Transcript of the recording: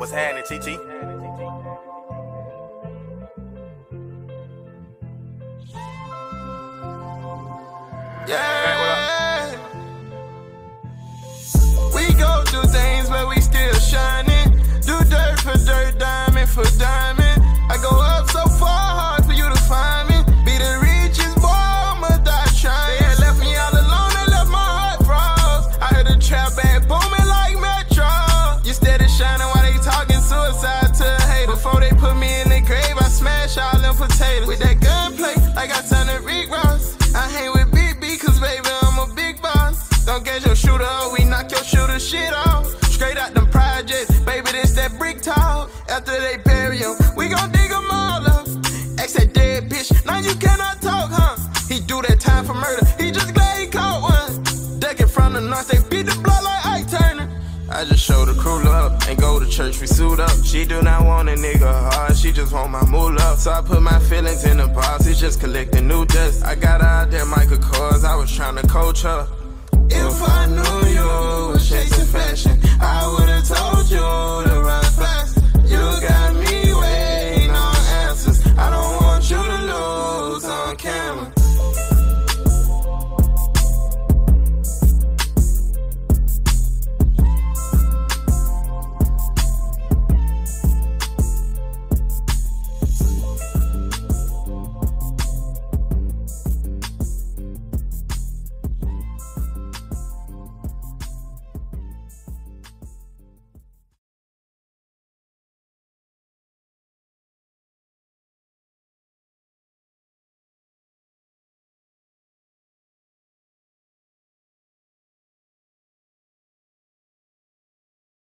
What's happening, TT? Yeah. Shit off. Straight out them projects, baby, this that brick talk. After they bury him, we gon' dig them all up. Ex that dead bitch, now you cannot talk, huh? He do that time for murder, he just glad he caught one. Ducking from the north, they beat the blood like Ike Turner. I just show the crew love and go to church, we suit up. She do not want a nigga hard, she just want my moolah. So I put my feelings in the box, it's just collecting new dust. I got out there, Michael Kors, I was trying to coach her.